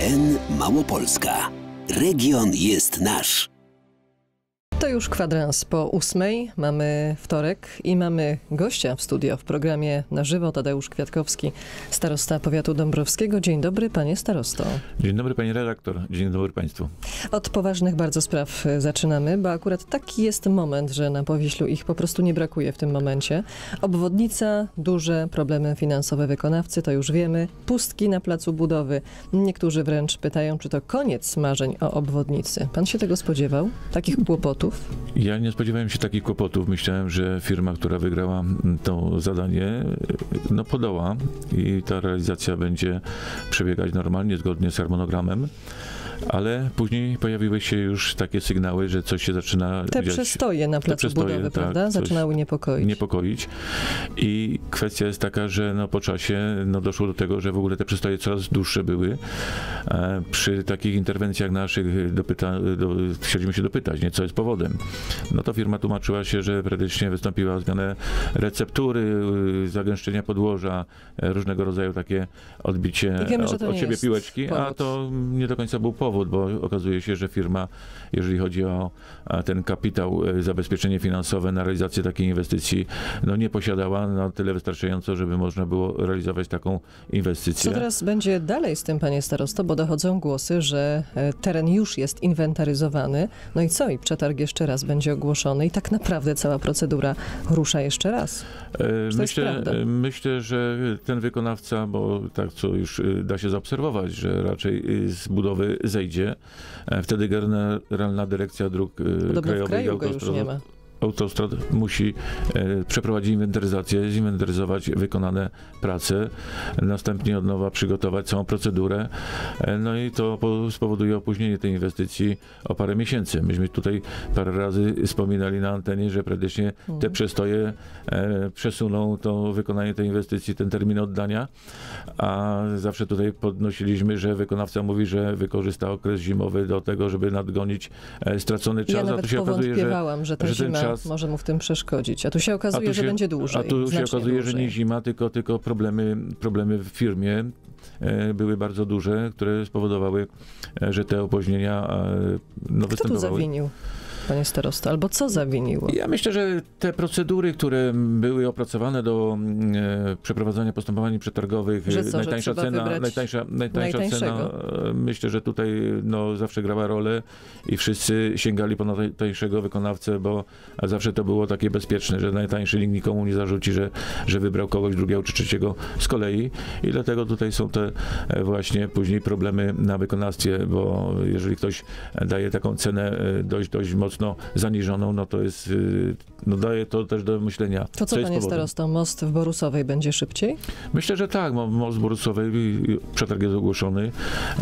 IPN Małopolska. Region jest nasz. To już kwadrans po ósmej. Mamy wtorek i mamy gościa w studio w programie na żywo. Tadeusz Kwiatkowski, starosta powiatu dąbrowskiego. Dzień dobry, panie starosto. Dzień dobry, pani redaktor. Dzień dobry państwu. Od poważnych bardzo spraw y, zaczynamy, bo akurat taki jest moment, że na Powiślu ich po prostu nie brakuje w tym momencie. Obwodnica, duże problemy finansowe wykonawcy, to już wiemy. Pustki na placu budowy. Niektórzy wręcz pytają, czy to koniec marzeń o obwodnicy. Pan się tego spodziewał? Takich kłopotów? Ja nie spodziewałem się takich kłopotów. Myślałem, że firma, która wygrała to zadanie, no podoła i ta realizacja będzie przebiegać normalnie, zgodnie z harmonogramem. Ale później pojawiły się już takie sygnały, że coś się zaczyna Te dziać. przestoje na placu przestoje, budowy, tak, prawda? Zaczynały niepokoić. niepokoić. I kwestia jest taka, że no po czasie no doszło do tego, że w ogóle te przystoje coraz dłuższe były. E, przy takich interwencjach naszych dopyta, do, chcieliśmy się dopytać, nie, co jest powodem. No to firma tłumaczyła się, że praktycznie wystąpiła o zmianę receptury, y, zagęszczenia podłoża, e, różnego rodzaju takie odbicie I wiemy, od, od siebie piłeczki, a powód. to nie do końca był powód, bo okazuje się, że firma, jeżeli chodzi o ten kapitał, e, zabezpieczenie finansowe na realizację takiej inwestycji, no nie posiadała na tyle wystarczająco, żeby można było realizować taką inwestycję. Co teraz będzie dalej z tym, panie starosto? Bo dochodzą głosy, że e, teren już jest inwentaryzowany. No i co? I przetarg jeszcze raz będzie ogłoszony i tak naprawdę cała procedura rusza jeszcze raz. E, Myślę, myślę, że ten wykonawca, bo tak co już da się zaobserwować, że raczej z budowy zejdzie. E, Wtedy Generalna Dyrekcja Dróg e, Podobno w Krajowych i kraju go już nie ma. Autostrad musi e, przeprowadzić inwentaryzację, zinwentaryzować wykonane prace, następnie od nowa przygotować całą procedurę, e, no i to po, spowoduje opóźnienie tej inwestycji o parę miesięcy. Myśmy tutaj parę razy wspominali na antenie, że praktycznie te Mhm. przestoje e, przesuną to wykonanie tej inwestycji, ten termin oddania, a zawsze tutaj podnosiliśmy, że wykonawca mówi, że wykorzysta okres zimowy do tego, żeby nadgonić stracony czas, Ja a tu się okazuje, że że że ten zima czas- może mu w tym przeszkodzić. A tu się okazuje, tu że się- będzie dłużej. A tu się okazuje, że dłużej. nie zima, tylko, tylko problemy, problemy w firmie e, były bardzo duże, które spowodowały, e, że te opóźnienia e, no, Kto tu występowały. zawinił, panie starosto? Albo co zawiniło? Ja myślę, że te procedury, które były opracowane do mm, e, przeprowadzania postępowań przetargowych, Że e, co, że najtańsza trzeba cena, najtańsza, najtańsza cena, e, myślę, że tutaj no, zawsze grała rolę i wszyscy sięgali po najtańszego wykonawcę, bo zawsze to było takie bezpieczne, że najtańszy nikt nikomu nie zarzuci, że, że wybrał kogoś drugiego czy trzeciego z kolei i dlatego tutaj są te e, właśnie później problemy na wykonawstwie, bo jeżeli ktoś daje taką cenę e, dość, dość mocno zaniżoną, no to jest, y, no daje to też do myślenia. To co, jest panie starosto, most w Borusowej będzie szybciej? Myślę, że tak, mo- most Borusowej, y, y, przetarg jest ogłoszony,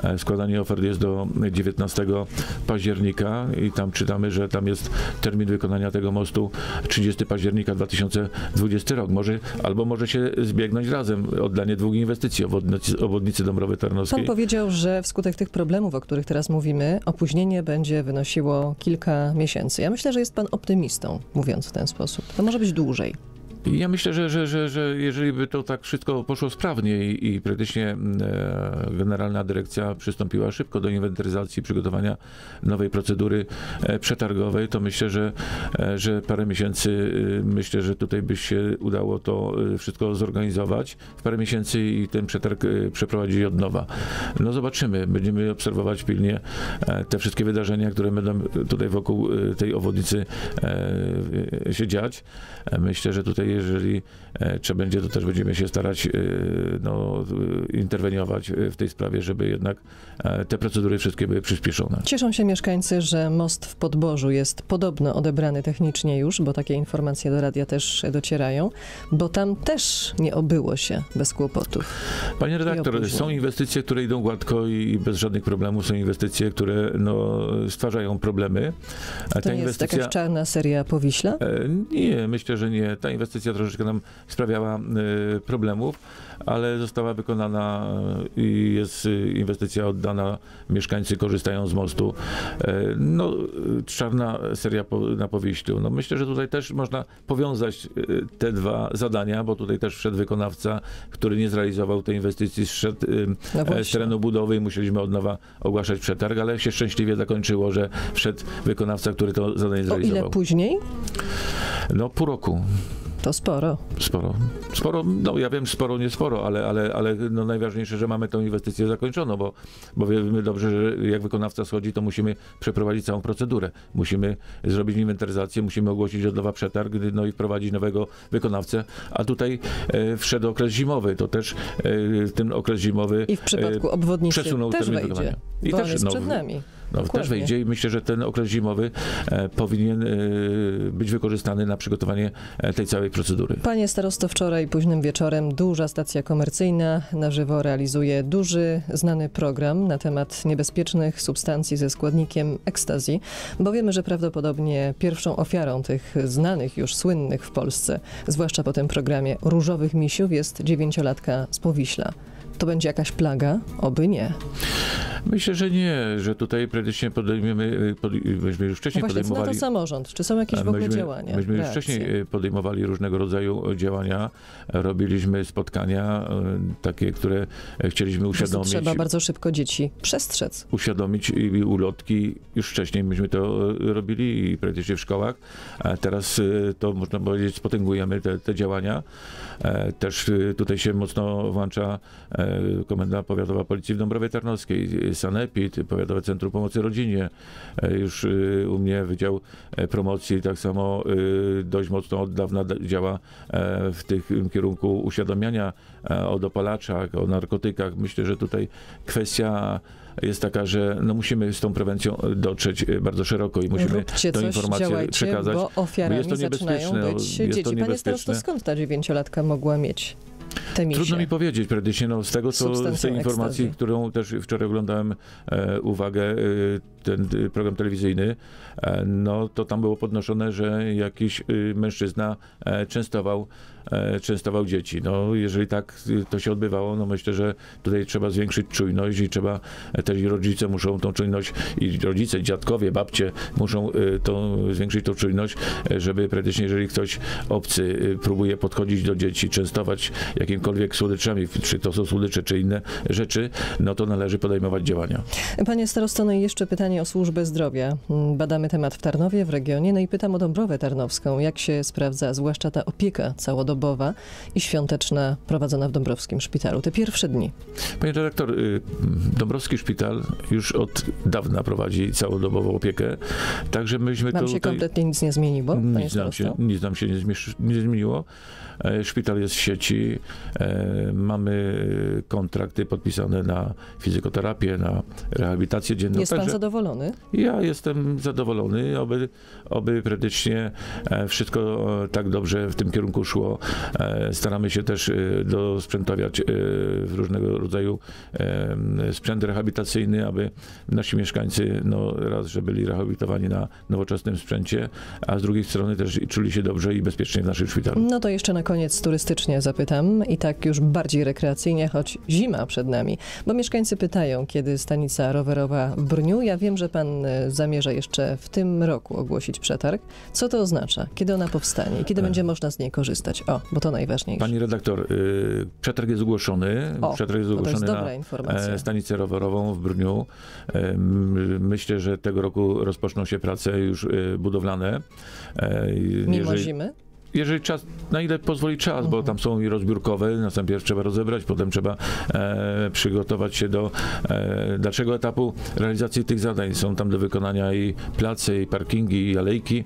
e, składanie ofert jest do 19 października i tam czytamy, że tam jest termin wykonania tego mostu 30 października 2020 rok. Może, albo może się zbiegnąć razem oddanie dwóch inwestycji, obwodnicy, obwodnicy Dąbrowy Tarnowskiej. Pan powiedział, że wskutek tych problemów, o których teraz mówimy, opóźnienie będzie wynosiło kilka miesięcy. Ja myślę, że jest pan optymistą, mówiąc w ten sposób. To może być dłużej. Ja myślę, że, że, że, że jeżeli by to tak wszystko poszło sprawnie i, i praktycznie e, Generalna Dyrekcja przystąpiła szybko do inwentaryzacji, przygotowania nowej procedury e, przetargowej, to myślę, że, e, że parę miesięcy, e, myślę, że tutaj by się udało to wszystko zorganizować w parę miesięcy i ten przetarg przeprowadzić od nowa. No zobaczymy, będziemy obserwować pilnie te wszystkie wydarzenia, które będą tutaj wokół tej obwodnicy się dziać. Myślę, że tutaj jeżeli e, trzeba będzie, to też będziemy się starać e, no, e, interweniować e, w tej sprawie, żeby jednak e, te procedury wszystkie były przyspieszone. Cieszą się mieszkańcy, że most w Podborzu jest podobno odebrany technicznie już, bo takie informacje do radia też docierają, bo tam też nie obyło się bez kłopotów. Panie redaktor, są inwestycje, które idą gładko i bez żadnych problemów. Są inwestycje, które no, stwarzają problemy. A To nie jest jakaś czarna seria Powiśla? E, Nie, myślę, że nie. Ta inwestycja inwestycja troszeczkę nam sprawiała y, problemów, ale została wykonana y, i jest y, inwestycja oddana, mieszkańcy korzystają z mostu. No, czarna seria na Powiślu. No, myślę, że tutaj też można powiązać te dwa zadania, bo tutaj też wszedł wykonawca, który nie zrealizował tej inwestycji, zszedł No z terenu budowy i musieliśmy od nowa ogłaszać przetarg, ale się szczęśliwie zakończyło, że wszedł wykonawca, który to zadanie O ile zrealizował. później? No pół roku. To sporo. Sporo. Sporo, no ja wiem, sporo, nie sporo, ale, ale, ale no najważniejsze, że mamy tą inwestycję zakończoną, bo, bo wiemy dobrze, że jak wykonawca schodzi, to musimy przeprowadzić całą procedurę. Musimy zrobić inwentaryzację, musimy ogłosić od nowa przetarg, no i wprowadzić nowego wykonawcę, a tutaj e, wszedł okres zimowy, to też e, ten okres zimowy I w przypadku obwodnicy przesunął też termin wejdzie. I też, jest no, przed nami. No, też wejdzie i myślę, że ten okres zimowy e, powinien e, być wykorzystany na przygotowanie e, tej całej procedury. Panie starosto, wczoraj późnym wieczorem duża stacja komercyjna na żywo realizuje duży, znany program na temat niebezpiecznych substancji ze składnikiem ekstazji, bo wiemy, że prawdopodobnie pierwszą ofiarą tych znanych już słynnych w Polsce, zwłaszcza po tym programie różowych misiów, jest dziewięciolatka z Powiśla. To będzie jakaś plaga? Oby nie. Myślę, że nie, że tutaj praktycznie podejmiemy, pod, myśmy już No wcześniej właśnie, co na to podejmowali. samorząd? Czy są jakieś w ogóle myśmy, działania? myśmy już reakcje? wcześniej podejmowali różnego rodzaju działania. Robiliśmy spotkania e, takie, które chcieliśmy uświadomić. Trzeba bardzo szybko dzieci przestrzec. uświadomić i ulotki. Już wcześniej myśmy to e, robili i praktycznie w szkołach, a teraz e, to można powiedzieć spotęgujemy te, te działania. Też tutaj się mocno włącza Komenda Powiatowa Policji w Dąbrowie Tarnowskiej, Sanepid, Powiatowe Centrum Pomocy Rodzinie, e, już e, u mnie Wydział e, Promocji tak samo e, dość mocno od dawna działa e, w tym kierunku uświadamiania o dopalaczach, o narkotykach. Myślę, że tutaj kwestia jest taka, że no musimy z tą prewencją dotrzeć bardzo szeroko i musimy Róbcie tę coś, informację przekazać. bo ofiarami jest to zaczynają niebezpieczne, być no, jest dzieci. to Panie starosto, niebezpieczne. skąd ta dziewięciolatka mogła mieć? Trudno mi powiedzieć praktycznie, no, z tego co, z tej informacji, ekstazy. którą też wczoraj oglądałem e, uwagę, e, ten e, program telewizyjny, e, no to tam było podnoszone, że jakiś e, mężczyzna e, częstował, częstował dzieci. No jeżeli tak to się odbywało, no myślę, że tutaj trzeba zwiększyć czujność i trzeba, też i rodzice muszą tą czujność, i rodzice, dziadkowie, babcie muszą tą, zwiększyć tą czujność, żeby praktycznie, jeżeli ktoś obcy próbuje podchodzić do dzieci, częstować jakimkolwiek słodyczami, czy to są słodycze, czy inne rzeczy, no to należy podejmować działania. Panie starosto, no i jeszcze pytanie o służbę zdrowia. Badamy temat w Tarnowie, w regionie, no i pytam o Dąbrowę Tarnowską. Jak się sprawdza, zwłaszcza ta opieka całodobowa i świąteczna prowadzona w Dąbrowskim Szpitalu? Te pierwsze dni. Panie redaktor, y, Dąbrowski Szpital już od dawna prowadzi całodobową opiekę, także myśmy Wam to się tutaj... kompletnie nic nie zmieniło, Nic nam, się, nic nam się nie, nie zmieniło. E, Szpital jest w sieci. E, Mamy kontrakty podpisane na fizjoterapię, na rehabilitację dzienną. Jest pan Także zadowolony? ja jestem zadowolony, oby, oby praktycznie e, wszystko e, tak dobrze w tym kierunku szło. Staramy się też dosprzętawiać w różnego rodzaju sprzęt rehabilitacyjny, aby nasi mieszkańcy no, raz, że byli rehabilitowani na nowoczesnym sprzęcie, a z drugiej strony też czuli się dobrze i bezpiecznie w naszym szpitalu. No to jeszcze na koniec turystycznie zapytam i tak już bardziej rekreacyjnie, choć zima przed nami, bo mieszkańcy pytają, kiedy stanica rowerowa w Brniu. Ja wiem, że pan e, zamierza jeszcze w tym roku ogłosić przetarg. Co to oznacza? Kiedy ona powstanie i kiedy E. będzie można z niej korzystać? O, bo to najważniejsze. Pani redaktor, y, przetarg jest ogłoszony. O, przetarg jest No to jest ogłoszony dobra na informacja. e, stanicę rowerową w Brniu. Myślę, że tego roku rozpoczną się prace już budowlane. Mimo jeżeli- zimy? Jeżeli czas, na ile pozwoli czas, bo tam są i rozbiórkowe, następnie trzeba rozebrać, potem trzeba e, przygotować się do e, dalszego etapu realizacji tych zadań. Są tam do wykonania i place, i parkingi, i alejki,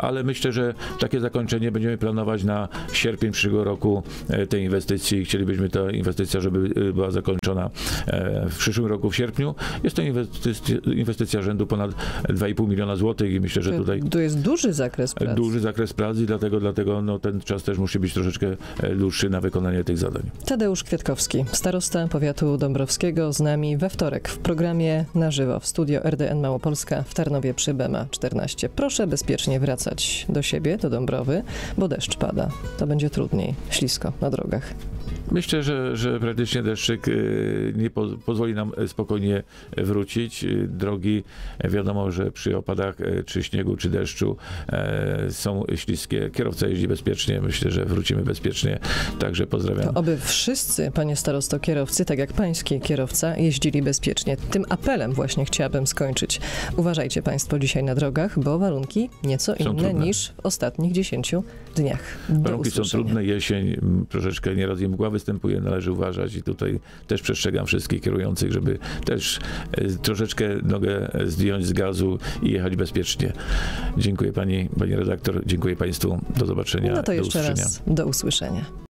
ale myślę, że takie zakończenie będziemy planować na sierpień przyszłego roku e, tej inwestycji. Chcielibyśmy ta inwestycja, żeby e, była zakończona e, w przyszłym roku, w sierpniu. Jest to inwestycja, inwestycja rzędu ponad 2,5 miliona złotych i myślę, że tutaj Tu jest duży zakres prac. duży zakres prac i dlatego, dlatego dlatego no, ten czas też musi być troszeczkę e, dłuższy na wykonanie tych zadań. Tadeusz Kwiatkowski, starosta powiatu dąbrowskiego, z nami we wtorek w programie na żywo w studio RDN Małopolska w Tarnowie przy Bema 14. Proszę bezpiecznie wracać do siebie, do Dąbrowy, bo deszcz pada. To będzie trudniej, ślisko na drogach. Myślę, że, że praktycznie deszczyk y, nie po, pozwoli nam spokojnie wrócić. Y, Drogi, wiadomo, że przy opadach czy śniegu, czy deszczu są śliskie. Kierowca jeździ bezpiecznie. Myślę, że wrócimy bezpiecznie. Także pozdrawiam. To oby wszyscy, panie starosto, kierowcy, tak jak pański kierowca, jeździli bezpiecznie. Tym apelem właśnie chciałabym skończyć. Uważajcie państwo dzisiaj na drogach, bo warunki nieco Są inne trudne. niż w ostatnich 10 dniach. Do Warunki są usłyszenia. trudne, jesień, m, troszeczkę nieraz i mgła występuje, należy uważać i tutaj też przestrzegam wszystkich kierujących, żeby też e, troszeczkę nogę zdjąć z gazu i jechać bezpiecznie. Dziękuję pani, pani redaktor, dziękuję państwu, do zobaczenia, No to do jeszcze usłyszenia. raz do usłyszenia.